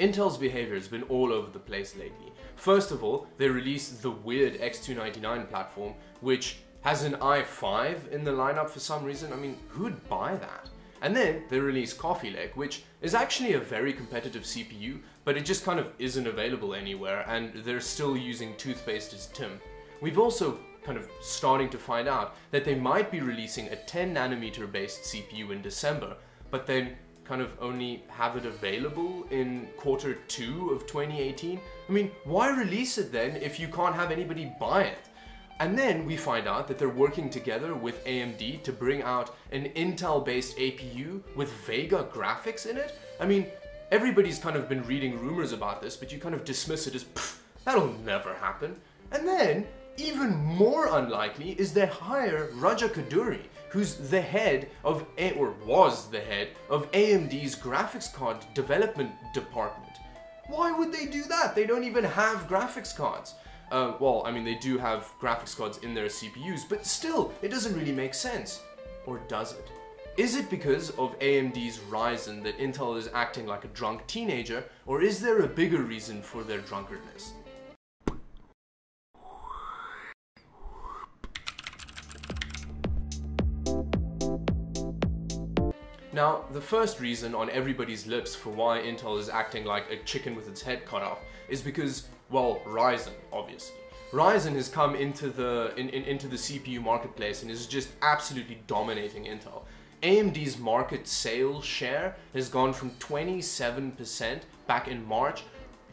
Intel's behavior has been all over the place lately. First of all, they released the weird X299 platform, which has an i5 in the lineup for some reason. I mean, who'd buy that? And then they released Coffee Lake, which is actually a very competitive CPU, but it just kind of isn't available anywhere, and they're still using toothpaste as TIM. We've also kind of starting to find out that they might be releasing a 10 nanometer based CPU in December, but then kind of only have it available in quarter two of 2018. I mean, why release it then if you can't have anybody buy it? And then we find out that they're working together with AMD to bring out an Intel based APU with Vega graphics in it. I mean, everybody's kind of been reading rumors about this, but you kind of dismiss it as, that'll never happen. And then, even more unlikely is they hire Raja Koduri, who's the head of, A or was the head of AMD's graphics card development department. Why would they do that? They don't even have graphics cards. Uh, well, I mean, they do have graphics cards in their CPUs, but still, it doesn't really make sense. Or does it? Is it because of AMD's Ryzen that Intel is acting like a drunk teenager, or is there a bigger reason for their drunkardness? Now, the first reason on everybody's lips for why Intel is acting like a chicken with its head cut off is because, well, Ryzen, obviously. Ryzen has come into the in, in, into the CPU marketplace and is just absolutely dominating Intel. AMD's market sales share has gone from 27% back in March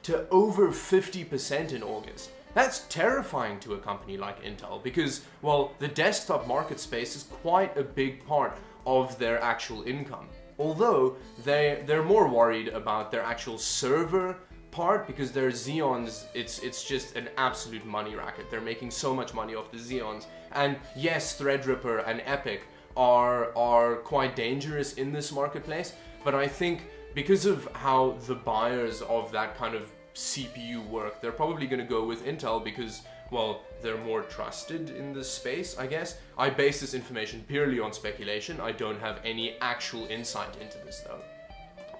to over 50% in August. That's terrifying to a company like Intel because, well, the desktop market space is quite a big part of their actual income. Although they they're more worried about their actual server part because their Xeons, it's it's just an absolute money racket. They're making so much money off the Xeons. And yes, Threadripper and Epyc are are quite dangerous in this marketplace, but I think because of how the buyers of that kind of CPU work, they're probably going to go with Intel because well, they're more trusted in this space, I guess. I base this information purely on speculation. I don't have any actual insight into this though.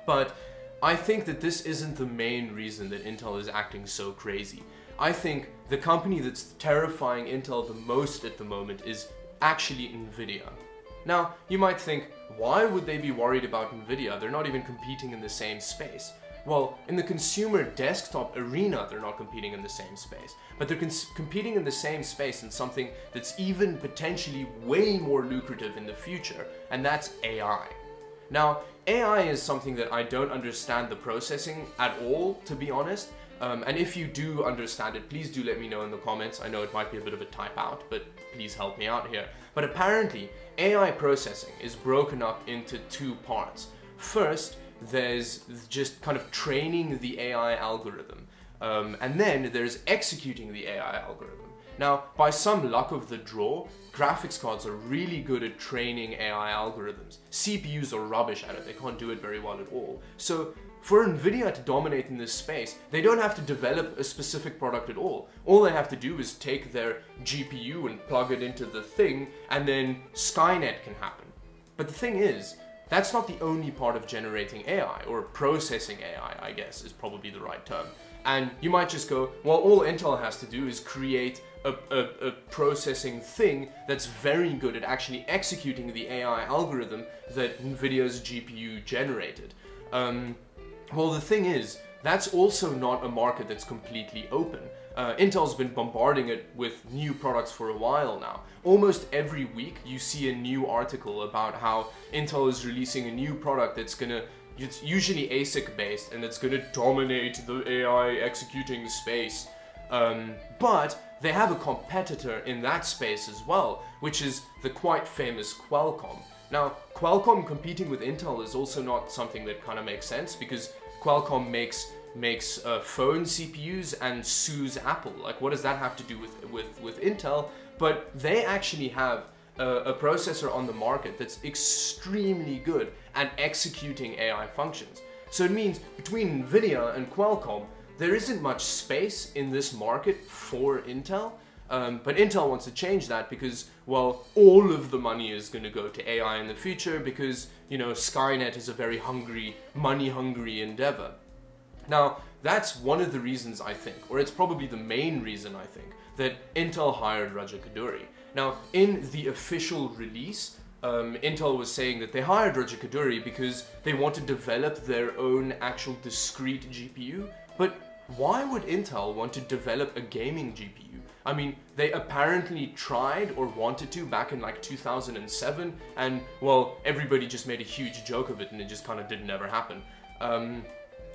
But I think that this isn't the main reason that Intel is acting so crazy. I think the company that's terrifying Intel the most at the moment is actually Nvidia. Now, you might think, why would they be worried about Nvidia? They're not even competing in the same space. Well, in the consumer desktop arena, they're not competing in the same space, but they're competing in the same space in something that's even potentially way more lucrative in the future, and that's AI. Now, AI is something that I don't understand the processing at all, to be honest. Um, and if you do understand it, please do let me know in the comments. I know it might be a bit of a type out, but please help me out here. But apparently, AI processing is broken up into two parts. First, there's just kind of training the AI algorithm. Um, and then there's executing the AI algorithm. Now, by some luck of the draw, graphics cards are really good at training AI algorithms. CPUs are rubbish at it, they can't do it very well at all. So for Nvidia to dominate in this space, they don't have to develop a specific product at all. All they have to do is take their GPU and plug it into the thing, and then Skynet can happen. But the thing is, that's not the only part of generating AI, or processing AI, I guess is probably the right term. And you might just go, well, all Intel has to do is create a, a, a, processing thing that's very good at actually executing the AI algorithm that NVIDIA's GPU generated. Um, well, the thing is, that's also not a market that's completely open. Uh, Intel's been bombarding it with new products for a while now. Almost every week you see a new article about how Intel is releasing a new product that's gonna it's usually ASIC based and it's gonna dominate the AI executing space. Um, but they have a competitor in that space as well, which is the quite famous Qualcomm. Now, Qualcomm competing with Intel is also not something that kind of makes sense because Qualcomm makes makes uh, phone CPUs and sues Apple. Like, what does that have to do with with with Intel? But they actually have a, a processor on the market that's extremely good at executing AI functions. So it means between Nvidia and Qualcomm, there isn't much space in this market for Intel. Um, but Intel wants to change that because, well, all of the money is going to go to AI in the future because, you know, Skynet is a very hungry, money hungry endeavor. Now, that's one of the reasons I think, or it's probably the main reason I think, that Intel hired Raja Koduri. Now, in the official release, um, Intel was saying that they hired Raja Koduri because they want to develop their own actual discrete GPU. But why would Intel want to develop a gaming GPU? I mean, they apparently tried or wanted to back in like 2007, and well, everybody just made a huge joke of it and it just kind of didn't ever happen. Um,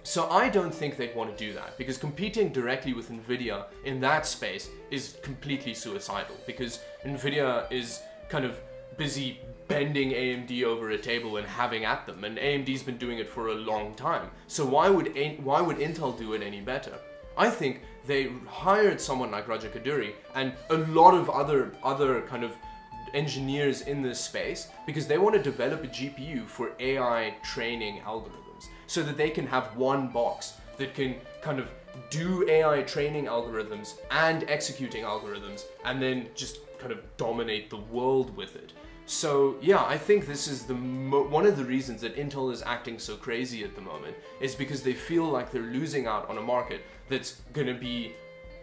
so I don't think they'd want to do that because competing directly with Nvidia in that space is completely suicidal because Nvidia is kind of busy bending AMD over a table and having at them and AMD's been doing it for a long time. So why would why would Intel do it any better? I think they hired someone like Raja Koduri and a lot of other other kind of engineers in this space because they want to develop a GPU for AI training algorithms so that they can have one box that can kind of do AI training algorithms and executing algorithms and then just kind of dominate the world with it. So yeah, I think this is the one of the reasons that Intel is acting so crazy at the moment is because they feel like they're losing out on a market that's going to be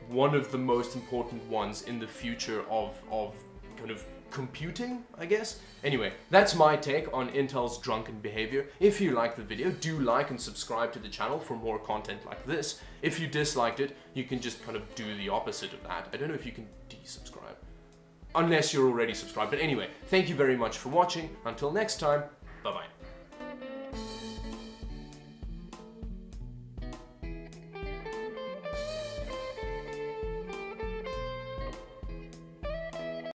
one of the most important ones in the future of of kind of computing, I guess. Anyway, that's my take on Intel's drunken behavior. If you liked the video, do like and subscribe to the channel for more content like this. If you disliked it, you can just kind of do the opposite of that. I don't know if you can desubscribe unless you're already subscribed. But anyway, thank you very much for watching. Until next time, bye-bye.